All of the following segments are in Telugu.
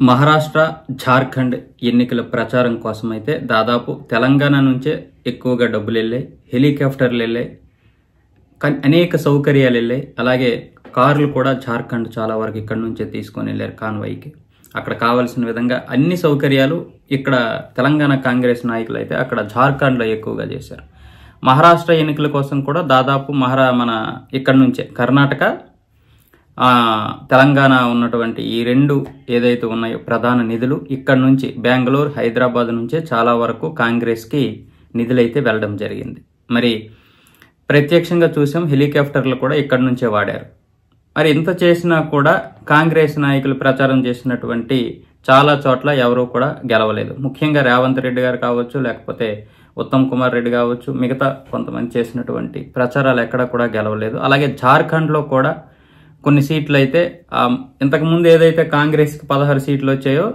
మహారాష్ట్ర జార్ఖండ్ ఎన్నికల ప్రచారం కోసం అయితే దాదాపు తెలంగాణ నుంచే ఎక్కువగా డబ్బులు వెళ్ళాయి హెలికాప్టర్లు వెళ్ళాయి కానీ అనేక సౌకర్యాలు వెళ్ళాయి అలాగే కార్లు కూడా జార్ఖండ్ చాలా వరకు ఇక్కడ నుంచే తీసుకొని వెళ్ళారు కాన్వాయ్కి. అక్కడ కావాల్సిన విధంగా అన్ని సౌకర్యాలు ఇక్కడ తెలంగాణ కాంగ్రెస్ నాయకులు అయితే అక్కడ జార్ఖండ్లో ఎక్కువగా చేశారు. మహారాష్ట్ర ఎన్నికల కోసం కూడా దాదాపు మహారా మన ఇక్కడ నుంచే కర్ణాటక తెలంగాణ ఉన్నటువంటి ఈ రెండు ఏదైతే ఉన్నాయో ప్రధాన నిధులు ఇక్కడ నుంచి బెంగళూరు హైదరాబాద్ నుంచే చాలా వరకు కాంగ్రెస్కి నిధులైతే వెళ్ళడం జరిగింది. మరి ప్రత్యక్షంగా చూసాం హెలికాప్టర్లు కూడా ఇక్కడ నుంచే వాడారు. మరి ఇంత చేసినా కూడా కాంగ్రెస్ నాయకులు ప్రచారం చేసినటువంటి చాలా చోట్ల ఎవరూ కూడా గెలవలేదు. ముఖ్యంగా రేవంత్ రెడ్డి గారు కావచ్చు లేకపోతే ఉత్తమ్ కుమార్ రెడ్డి కావచ్చు మిగతా కొంతమంది చేసినటువంటి ప్రచారాలు ఎక్కడ కూడా గెలవలేదు. అలాగే జార్ఖండ్లో కూడా కొన్ని సీట్లు అయితే ఇంతకుముందు ఏదైతే కాంగ్రెస్కి పదహారు సీట్లు వచ్చాయో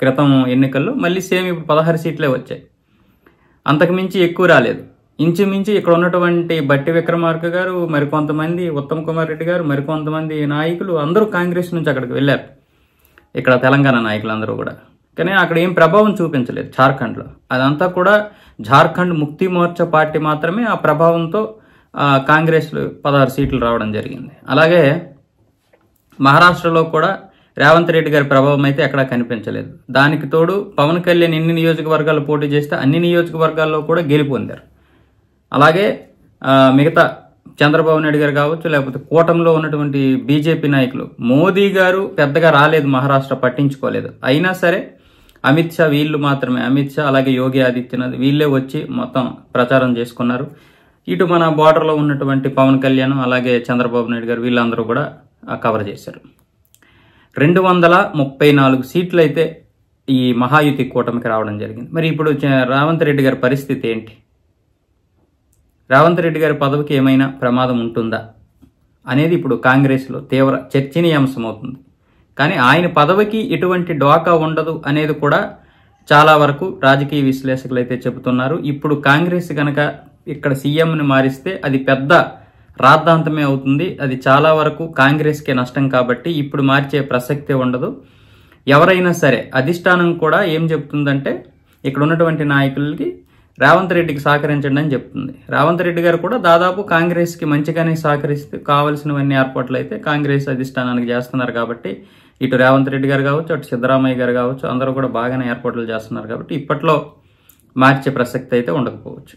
క్రితం ఎన్నికల్లో మళ్ళీ సేమ్ ఇప్పుడు పదహారు సీట్లే వచ్చాయి. అంతకుమించి ఎక్కువ రాలేదు. ఇంచుమించి ఇక్కడ ఉన్నటువంటి బట్టి విక్రమార్క గారు మరికొంతమంది ఉత్తమ్ కుమార్ రెడ్డి గారు మరికొంతమంది నాయకులు అందరూ కాంగ్రెస్ నుంచి అక్కడికి వెళ్ళారు. ఇక్కడ తెలంగాణ నాయకులందరూ కూడా. కానీ అక్కడ ఏం ప్రభావం చూపించలేదు జార్ఖండ్లో అదంతా కూడా జార్ఖండ్ ముక్తి మోర్చా పార్టీ మాత్రమే ఆ ప్రభావంతో కాంగ్రెస్లో పదహారు సీట్లు రావడం జరిగింది. అలాగే మహారాష్ట్రలో కూడా రేవంత్ రెడ్డి గారి ప్రభావం అయితే ఎక్కడా కనిపించలేదు. దానికి తోడు పవన్ కళ్యాణ్ ఎన్ని నియోజకవర్గాలు పోటీ చేస్తే అన్ని నియోజకవర్గాల్లో కూడా గెలిపొందారు అలాగే మిగతా చంద్రబాబు నాయుడు గారు కావచ్చు లేకపోతే కూటమిలో ఉన్నటువంటి బీజేపీ నాయకులు మోదీ గారు పెద్దగా రాలేదు మహారాష్ట్ర పట్టించుకోలేదు. అయినా సరే అమిత్ షా వీళ్ళు మాత్రమే. అమిత్ షా అలాగే యోగి ఆదిత్యనాథ్ వీళ్ళే వచ్చి మొత్తం ప్రచారం చేసుకున్నారు. ఇటు మన బార్డర్లో ఉన్నటువంటి పవన్ కళ్యాణ్ అలాగే చంద్రబాబు నాయుడు గారు వీళ్ళందరూ కూడా కవర్ చేశారు. రెండు వందల ముప్పై నాలుగు సీట్లు అయితే ఈ మహాయుతి కూటమికి రావడం జరిగింది. మరి ఇప్పుడు చ- రేవంత్ రెడ్డి గారి పరిస్థితి ఏంటి? రేవంత్ రెడ్డి గారి పదవికి ఏమైనా ప్రమాదం ఉంటుందా అనేది ఇప్పుడు కాంగ్రెస్లో తీవ్ర చర్చనీయాంశమవుతుంది. కానీ ఆయన పదవికి ఎటువంటి డోకా ఉండదు అనేది కూడా చాలా వరకు రాజకీయ విశ్లేషకులు అయితే చెబుతున్నారు. ఇప్పుడు కాంగ్రెస్ కనుక ఇక్కడ సీఎంని మారిస్తే అది పెద్ద రాద్ధాంతమే అవుతుంది. అది చాలా వరకు కాంగ్రెస్కే నష్టం కాబట్టి ఇప్పుడు మార్చే ప్రసక్తే ఉండదు. ఎవరైనా సరే అధిష్టానం కూడా ఏం చెప్తుందంటే ఇక్కడ ఉన్నటువంటి నాయకులకి రేవంత్ రెడ్డికి సహకరించండి అని చెప్తుంది. రేవంత్ రెడ్డి గారు కూడా దాదాపు కాంగ్రెస్కి మంచిగానే సహకరిస్తూ కావలసినవన్నీ ఏర్పాట్లు అయితే కాంగ్రెస్ అధిష్టానానికి చేస్తున్నారు కాబట్టి ఇటు రేవంత్ రెడ్డి గారు కావచ్చు అటు సిద్ధరామయ్య గారు కావచ్చు అందరూ కూడా బాగానే ఏర్పాట్లు చేస్తున్నారు కాబట్టి ఇప్పట్లో మార్చే ప్రసక్తి అయితే ఉండకపోవచ్చు.